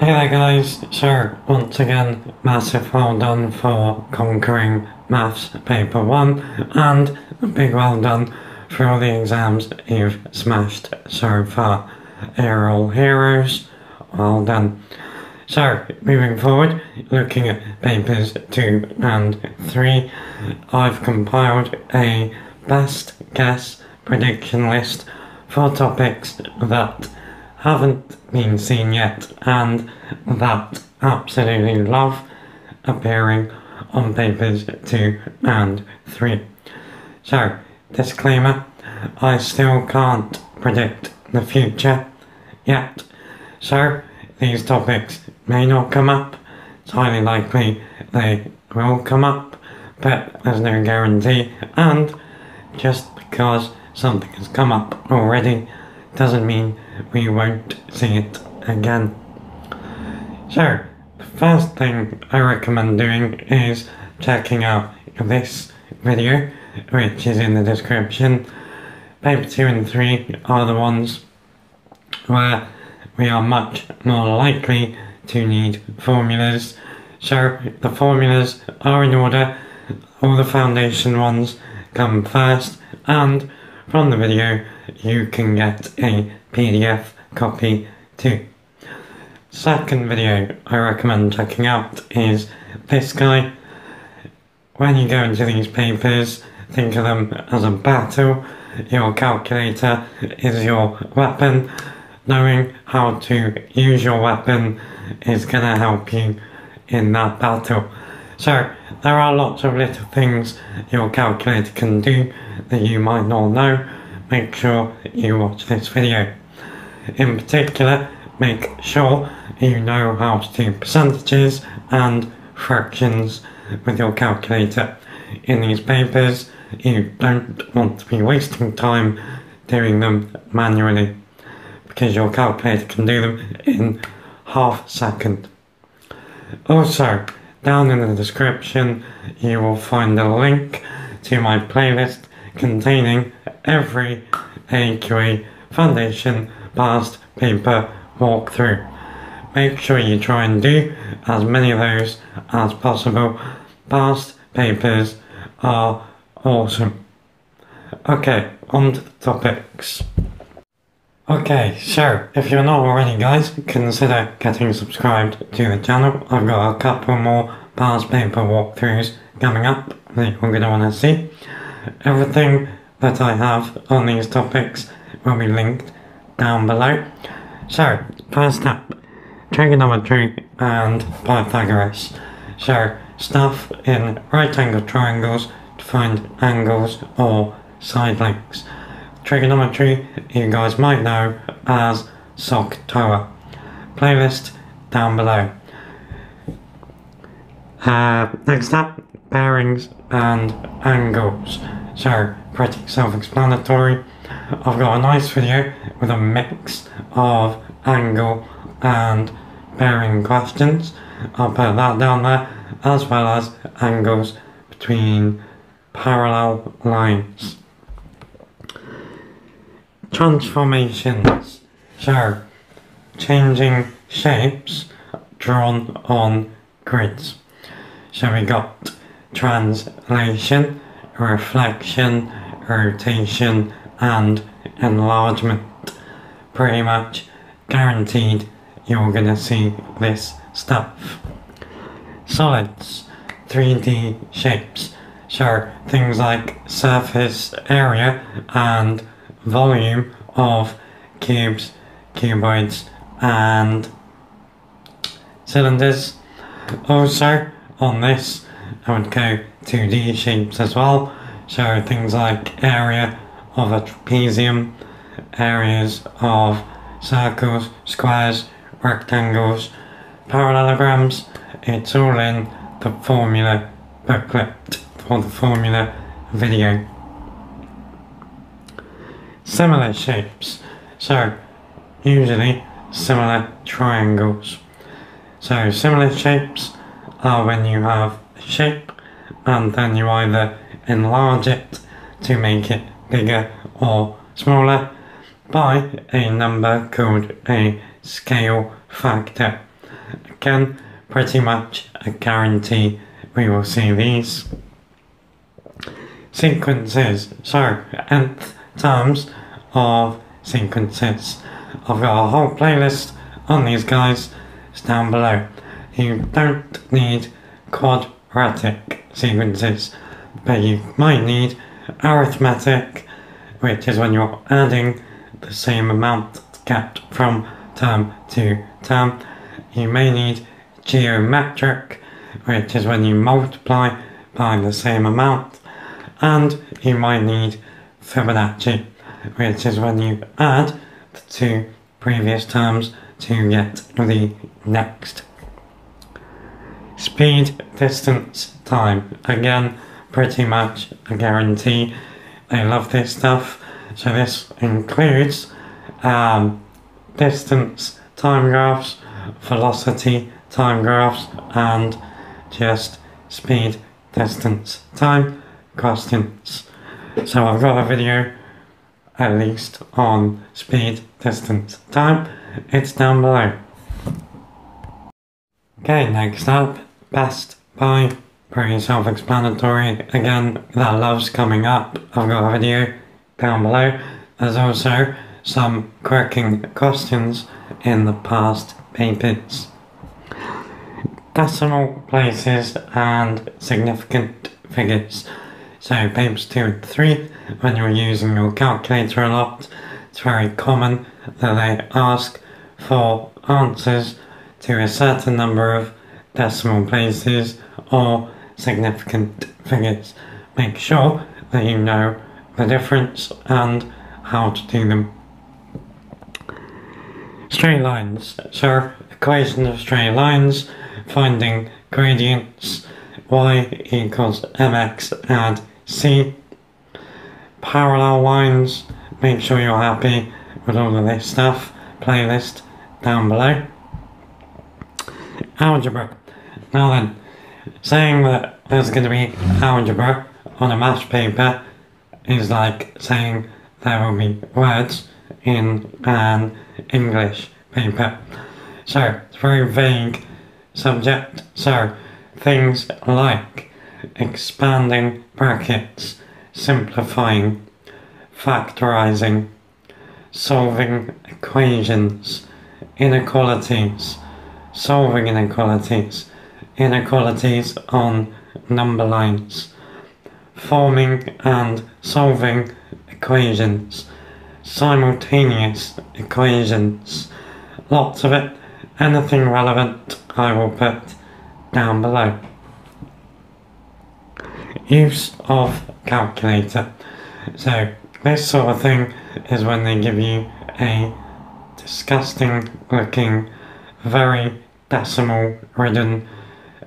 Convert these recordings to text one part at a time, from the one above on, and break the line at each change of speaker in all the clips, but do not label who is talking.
Hey there guys, so once again, massive well done for conquering Maths Paper 1 and a big well done for all the exams you've smashed so far. You're heroes, well done. So, moving forward, looking at papers 2 and 3, I've compiled a best guess prediction list for topics that haven't been seen yet and that absolutely love appearing on papers 2 and 3. So, disclaimer, I still can't predict the future yet. So, these topics may not come up. It's highly likely they will come up, but there's no guarantee. And just because something has come up already doesn't mean we won't see it again. So, the first thing I recommend doing is checking out this video, which is in the description. Paper 2 and 3 are the ones where we are much more likely to need formulas. So, the formulas are in order, all the foundation ones come first, and from the video you can get a PDF copy too. Second video I recommend checking out is this guy. When you go into these papers, think of them as a battle. Your calculator is your weapon. Knowing how to use your weapon is gonna help you in that battle. So, there are lots of little things your calculator can do that you might not know. Make sure you watch this video. In particular, make sure you know how to do percentages and fractions with your calculator. In these papers, you don't want to be wasting time doing them manually because your calculator can do them in half a second. Also, down in the description you will find a link to my playlist containing every AQA Foundation past paper walkthrough. Make sure you try and do as many of those as possible. Past papers are awesome. Okay, on to the topics. Okay, so if you're not already guys, consider getting subscribed to the channel. I've got a couple more past paper walkthroughs coming up that you're going to want to see. Everything that I have on these topics will be linked down below. So, first up, trigonometry and Pythagoras. So, stuff in right angle triangles to find angles or side lengths. Trigonometry you guys might know as SOHCAHTOA. Playlist down below. Uh, next up, bearings and angles. So, pretty self-explanatory. I've got a nice video with a mix of angle and bearing questions. I'll put that down there, as well as angles between parallel lines. Transformations. So, changing shapes drawn on grids. So we got translation, reflection, rotation, and enlargement. Pretty much guaranteed you're gonna see this stuff. Solids, 3D shapes, so things like surface area and volume of cubes, cuboids, and cylinders. Also, on this, I would go 2D shapes as well, so things like area of a trapezium, areas of circles, squares, rectangles, parallelograms, it's all in the formula booklet for the formula video. Similar shapes, so usually similar triangles. So similar shapes are when you have a shape and then you either enlarge it to make it bigger or smaller by a number called a scale factor. Again, pretty much a guarantee we will see these. Sequences, so nth terms of sequences. I've got a whole playlist on these guys, it's down below. You don't need quadratic sequences, but you might need arithmetic, which is when you're adding the same amount get from term to term. You may need geometric, which is when you multiply by the same amount, and you might need Fibonacci, which is when you add the two previous terms to get the next. Speed, distance, time. Again, pretty much a guarantee. They love this stuff. So this includes um, distance time graphs, velocity time graphs, and just speed, distance, time questions. So I've got a video at least on speed, distance, time. It's down below. Okay, next up, Best Buy. Pretty self-explanatory. Again, that loves coming up. I've got a video down below. There's also some quirking questions in the past papers. Decimal places and significant figures. So papers 2 and 3, when you're using your calculator a lot, it's very common that they ask for answers to a certain number of decimal places or significant figures. Make sure that you know the difference and how to do them. Straight lines. So, equation of straight lines, finding gradients, y equals mx add c. Parallel lines, make sure you're happy with all of this stuff. Playlist down below. Algebra. Now then, saying that there's going to be algebra on a math paper is like saying there will be words in an English paper. So, it's very vague subject. So, things like expanding brackets, simplifying, factorizing, solving equations, inequalities, solving inequalities, inequalities on number lines, forming and solving equations, simultaneous equations, lots of it, anything relevant I will put down below. Use of calculator. So this sort of thing is when they give you a disgusting looking, very decimal ridden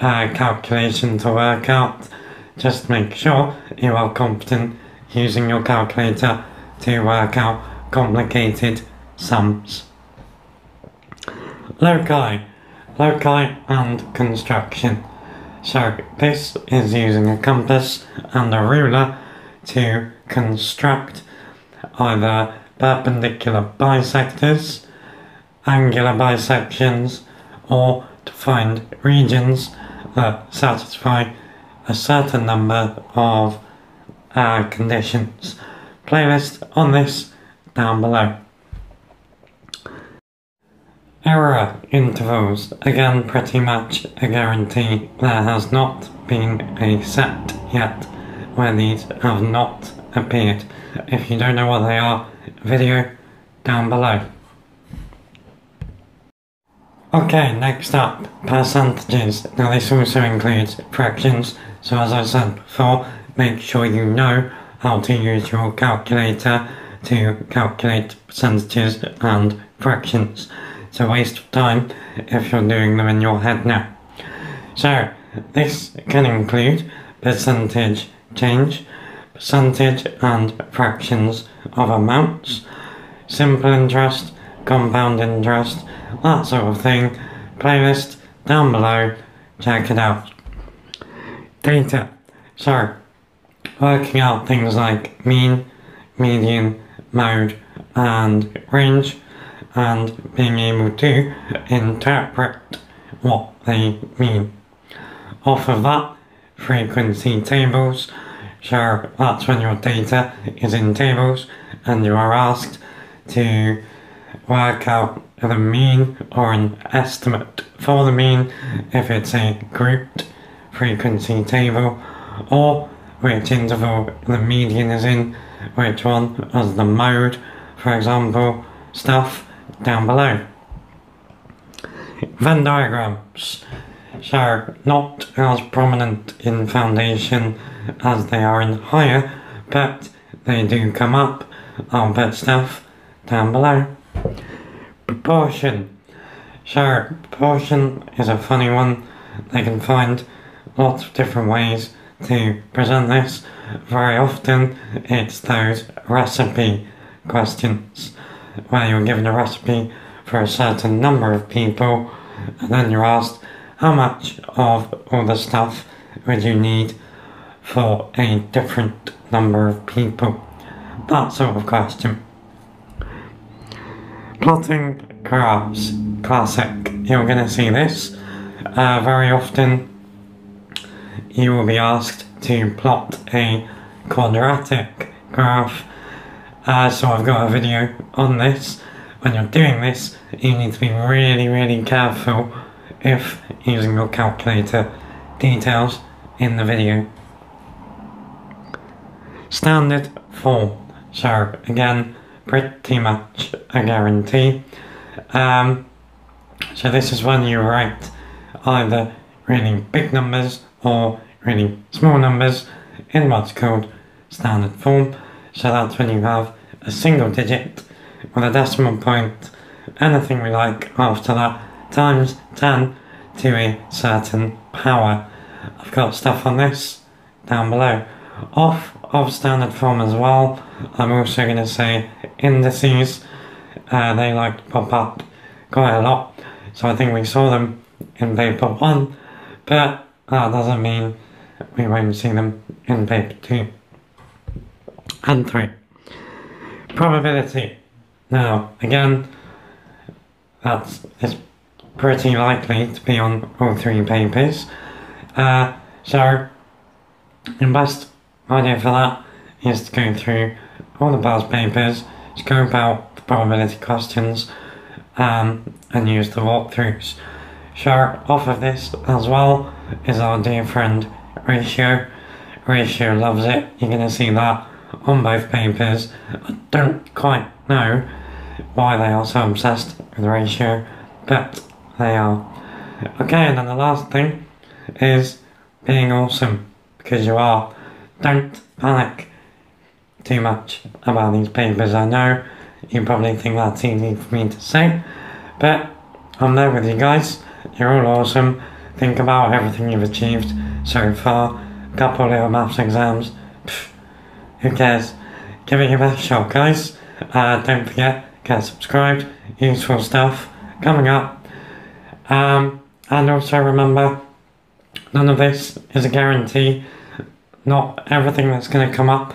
uh, calculation to work out. Just make sure you are competent using your calculator to work out complicated sums. Loci. Loci and construction. So this is using a compass and a ruler to construct either perpendicular bisectors, angular bisections, or to find regions that satisfy a certain number of uh, conditions. Playlist on this down below. Error intervals, again pretty much a guarantee. There has not been a set yet where these have not appeared. If you don't know what they are, video down below. Okay, next up, percentages. Now this also includes fractions, so as I said before, make sure you know how to use your calculator to calculate percentages and fractions. It's a waste of time if you're doing them in your head now. So, this can include percentage change, percentage and fractions of amounts, simple interest, compound interest, that sort of thing. Playlist down below, check it out. Data. So, working out things like mean, median, mode, and range, and being able to interpret what they mean. Off of that, frequency tables, sure, that's when your data is in tables and you are asked to work out the mean or an estimate for the mean if it's a grouped frequency table or which interval the median is in, which one as the mode, for example, stuff down below. Venn diagrams. So, not as prominent in foundation as they are in higher, but they do come up. I'll put stuff down below. Proportion. So, proportion is a funny one. They can find lots of different ways to present this. Very often, it's those recipe questions where you're given a recipe for a certain number of people, and then you're asked how much of all the stuff would you need for a different number of people. That sort of question. Plotting graphs, classic. You're going to see this uh, very often. You will be asked to plot a quadratic graph. Uh, so I've got a video on this. When you're doing this, you need to be really, really careful if using your calculator details in the video. Standard form. So again, pretty much a guarantee. Um, so this is when you write either really big numbers or really small numbers in what's called standard form. So that's when you have a single digit with a decimal point, anything we like after that, times 10 to a certain power. I've got stuff on this down below. Off of standard form as well, I'm also going to say indices, uh, they like to pop up quite a lot, so I think we saw them in paper 1, but that doesn't mean we won't see them in paper 2 and 3. Probability. Now, again, that's it's pretty likely to be on all three papers. Uh, so, the best idea for that is to go through all the past papers, scope about the probability questions, um, and use the walkthroughs. So, off of this as well is our dear friend Ratio. Ratio loves it. You're going to see that on both papers. I don't quite know why they are so obsessed with ratio, but they are. Okay, and then the last thing is being awesome, because you are. Don't panic too much about these papers. I know you probably think that's easy for me to say, but I'm there with you guys. You're all awesome. Think about everything you've achieved so far. A couple little maths exams. Pff, who cares? Give it your best shot, guys. Uh, don't forget, get subscribed. Useful stuff coming up. Um, and also remember, none of this is a guarantee. Not everything that's going to come up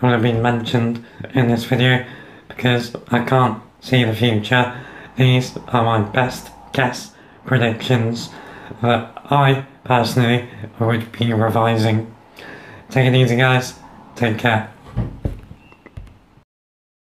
will have been mentioned in this video because I can't see the future. These are my best guess predictions that I personally would be revising. Take it easy guys, take care.